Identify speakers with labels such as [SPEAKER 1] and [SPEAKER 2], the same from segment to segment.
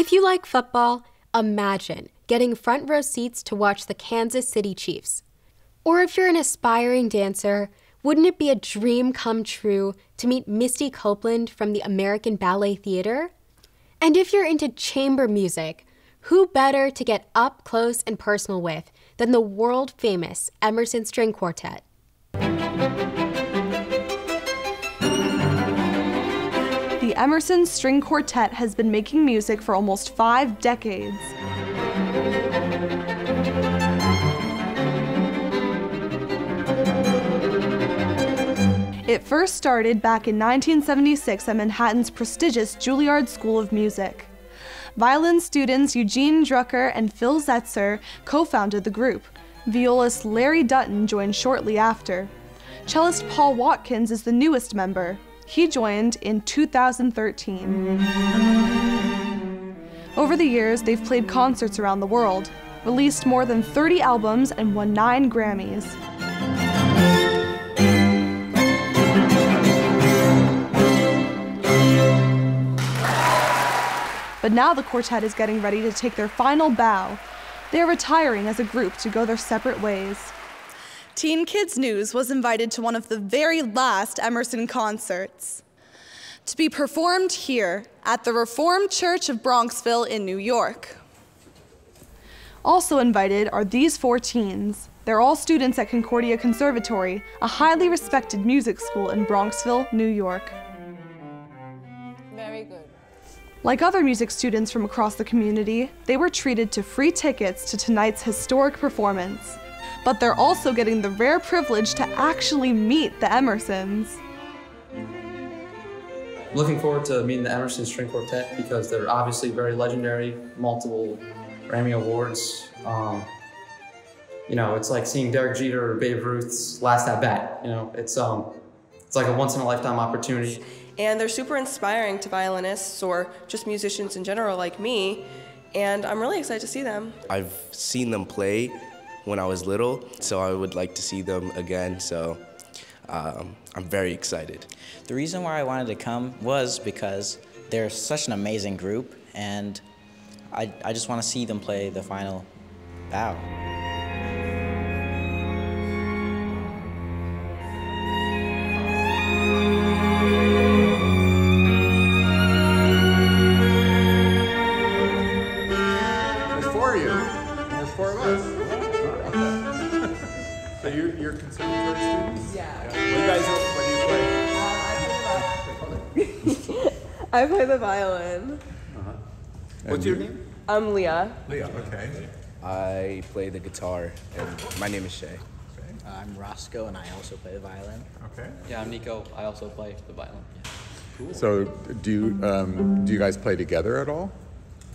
[SPEAKER 1] If you like football, imagine getting front row seats to watch the Kansas City Chiefs. Or if you're an aspiring dancer, wouldn't it be a dream come true to meet Misty Copeland from the American Ballet Theater? And if you're into chamber music, who better to get up close and personal with than the world famous Emerson String Quartet?
[SPEAKER 2] Emerson String Quartet has been making music for almost five decades. It first started back in 1976 at Manhattan's prestigious Juilliard School of Music. Violin students Eugene Drucker and Phil Setzer co-founded the group. Violist Larry Dutton joined shortly after. Cellist Paul Watkins is the newest member. He joined in 2013. Over the years, they've played concerts around the world, released more than 30 albums, and won nine Grammys. But now the quartet is getting ready to take their final bow. They are retiring as a group to go their separate ways. Teen Kids News was invited to one of the very last Emerson concerts to be performed here at the Reformed Church of Bronxville in New York. Also invited are these four teens. They're all students at Concordia Conservatory, a highly respected music school in Bronxville, New York.
[SPEAKER 3] Very good.
[SPEAKER 2] Like other music students from across the community, they were treated to free tickets to tonight's historic performance. But they're also getting the rare privilege to actually meet the Emersons.
[SPEAKER 4] Looking forward to meeting the Emerson String Quartet because they're obviously very legendary, multiple Grammy Awards. Um, you know, it's like seeing Derek Jeter or Babe Ruth's last at bat. You know, it's um, it's like a once in a lifetime opportunity.
[SPEAKER 3] And they're super inspiring to violinists or just musicians in general like me. And I'm really excited to see them.
[SPEAKER 5] I've seen them play when I was little, so I would like to see them again. So um, I'm very excited.
[SPEAKER 6] The reason why I wanted to come was because they're such an amazing group, and I, I just want to see them play the final bow.
[SPEAKER 3] I play the violin.
[SPEAKER 7] What's your name?
[SPEAKER 3] I'm Leah.
[SPEAKER 7] Leah, okay.
[SPEAKER 5] I play the guitar, and my name is Shay.
[SPEAKER 8] I'm Roscoe, and I also play the violin.
[SPEAKER 7] Okay.
[SPEAKER 4] Yeah, I'm Nico. I also play the violin. Cool.
[SPEAKER 7] So do you, um, do you guys play together at all?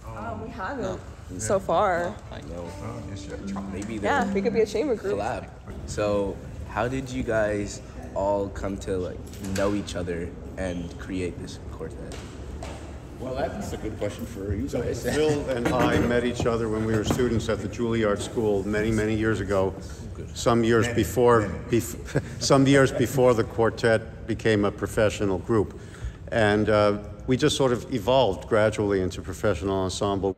[SPEAKER 3] Um, we haven't so far.
[SPEAKER 5] No,
[SPEAKER 7] Oh, you should.
[SPEAKER 5] maybe
[SPEAKER 3] Yeah, we could be a chamber group.
[SPEAKER 5] collab. So, how did you guys all come to like know each other and create this quartet?
[SPEAKER 9] Well, that's a good question for you
[SPEAKER 10] So
[SPEAKER 9] guys.
[SPEAKER 10] Phil and I met each other when we were students at the Juilliard School many, many years ago. Some years before, bef- some years before the quartet became a professional group. And uh, we just sort of evolved gradually into professional ensemble.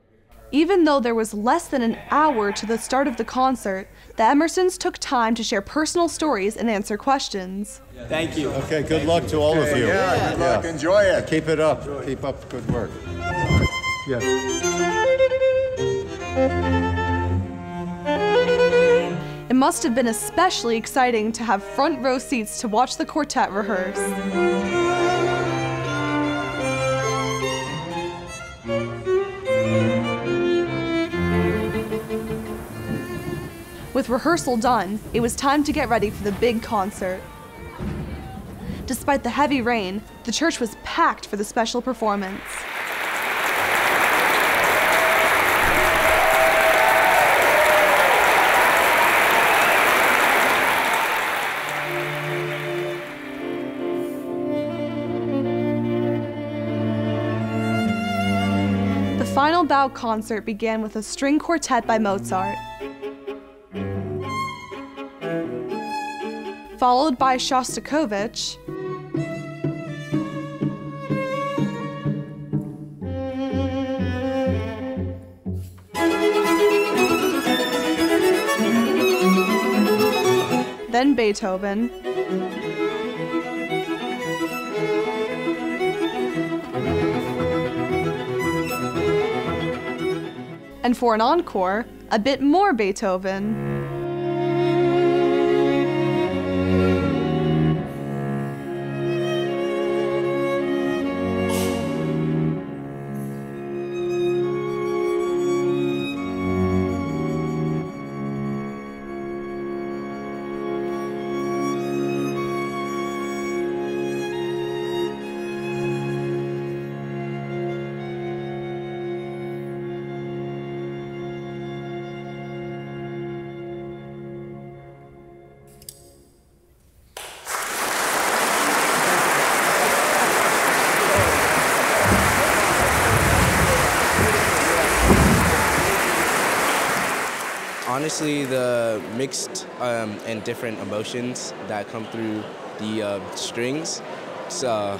[SPEAKER 2] Even though there was less than an hour to the start of the concert, the Emersons took time to share personal stories and answer questions.
[SPEAKER 9] Thank you.
[SPEAKER 10] Okay, good luck to all of you.
[SPEAKER 9] Yeah, good luck. Enjoy it.
[SPEAKER 10] Keep it up. Keep up good work. Yes.
[SPEAKER 2] It must have been especially exciting to have front row seats to watch the quartet rehearse. With rehearsal done, it was time to get ready for the big concert. Despite the heavy rain, the church was packed for the special performance. The final bow concert began with a string quartet by Mozart, followed by Shostakovich. Then Beethoven. And for an encore, a bit more Beethoven.
[SPEAKER 5] Honestly, the mixed um, and different emotions that come through the uh, strings, it's uh,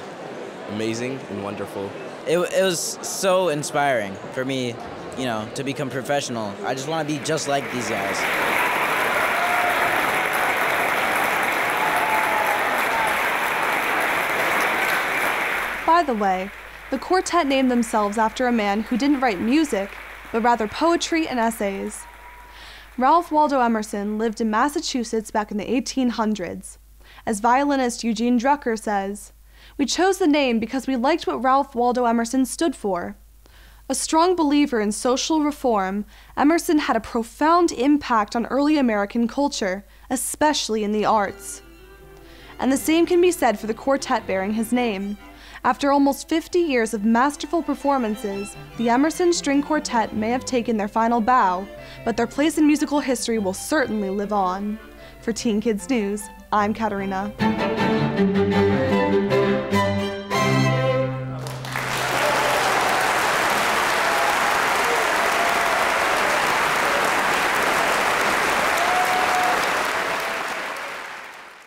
[SPEAKER 5] amazing and wonderful.
[SPEAKER 6] It, it was so inspiring for me, you know, to become professional. I just want to be just like these guys.
[SPEAKER 2] By the way, the quartet named themselves after a man who didn't write music, but rather poetry and essays. Ralph Waldo Emerson lived in Massachusetts back in the 1800s. As violinist Eugene Drucker says, we chose the name because we liked what Ralph Waldo Emerson stood for. A strong believer in social reform, Emerson had a profound impact on early American culture, especially in the arts. And the same can be said for the quartet bearing his name. After almost 50 years of masterful performances, the Emerson String Quartet may have taken their final bow, but their place in musical history will certainly live on. For Teen Kids News, I'm Katarina.